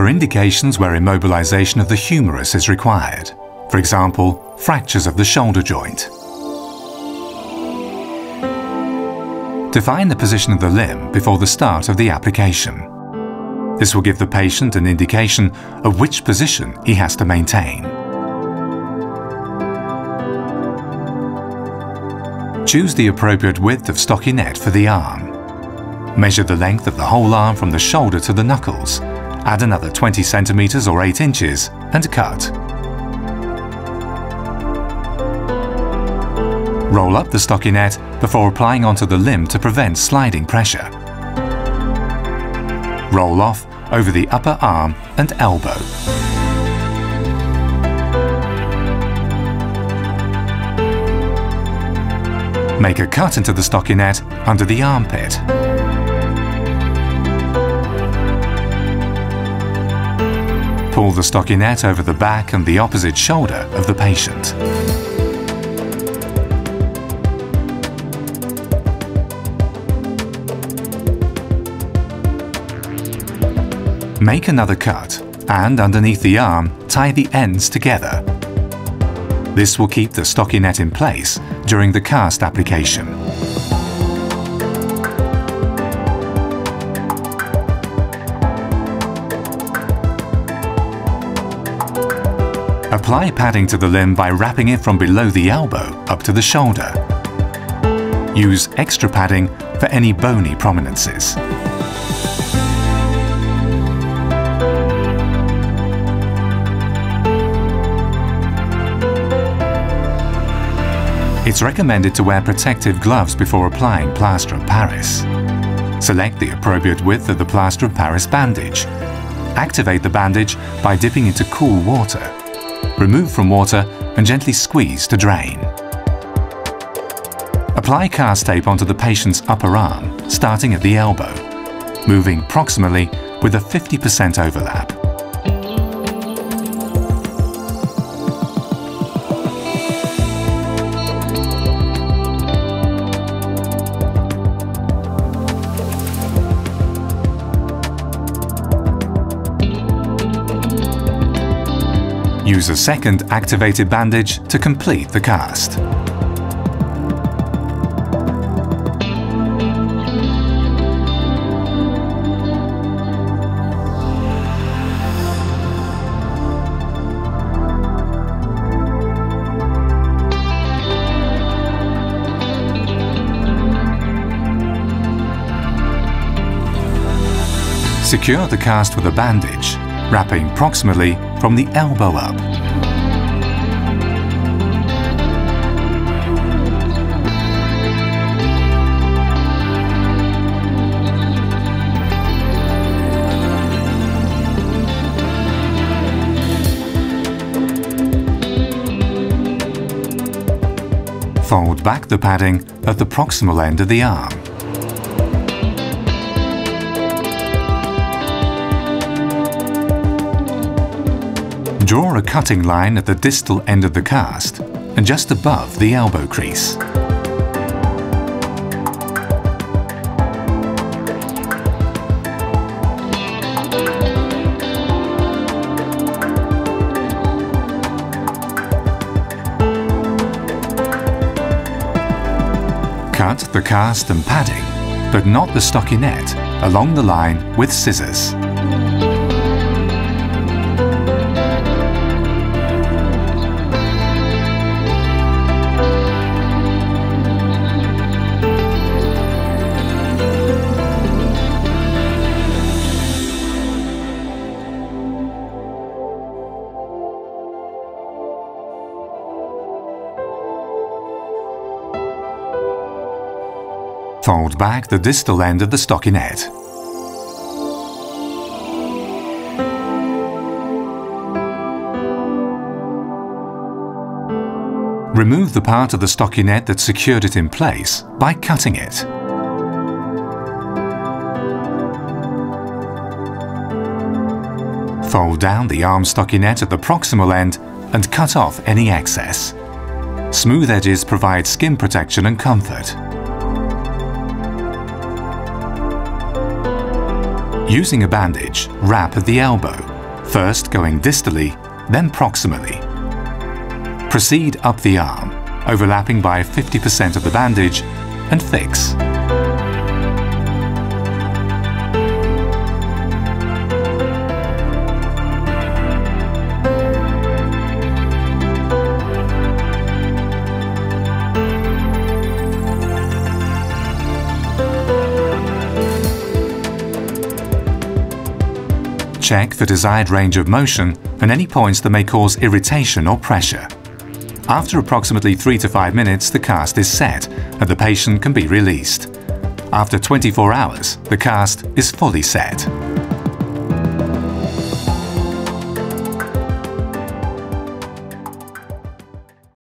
For indications where immobilization of the humerus is required, for example, fractures of the shoulder joint. Define the position of the limb before the start of the application. This will give the patient an indication of which position he has to maintain. Choose the appropriate width of stockinette for the arm. Measure the length of the whole arm from the shoulder to the knuckles, add another 20 centimeters or 8 inches and cut. Roll up the stockinette before applying onto the limb to prevent sliding pressure. Roll off over the upper arm and elbow. Make a cut into the stockinette under the armpit. Pull the stockinette over the back and the opposite shoulder of the patient. Make another cut and underneath the arm, tie the ends together. This will keep the stockinette in place during the cast application. Apply padding to the limb by wrapping it from below the elbow up to the shoulder. Use extra padding for any bony prominences. It's recommended to wear protective gloves before applying plaster of Paris. Select the appropriate width of the plaster of Paris bandage. Activate the bandage by dipping into cool water. Remove from water and gently squeeze to drain. Apply cast tape onto the patient's upper arm, starting at the elbow, moving proximally with a 50% overlap. Use a second activated bandage to complete the cast. Secure the cast with a bandage, wrapping proximally from the elbow up. Fold back the padding at the proximal end of the arm. Draw a cutting line at the distal end of the cast and just above the elbow crease. Cut the cast and padding, but not the stockinette, along the line with scissors. Fold back the distal end of the stockinette. Remove the part of the stockinette that secured it in place by cutting it. Fold down the arm stockinette at the proximal end and cut off any excess. Smooth edges provide skin protection and comfort. Using a bandage, wrap at the elbow first going distally, then proximally. Proceed up the arm, overlapping by 50% of the bandage, and fix. Check the desired range of motion and any points that may cause irritation or pressure. After approximately 3 to 5 minutes, the cast is set and the patient can be released. After 24 hours, the cast is fully set.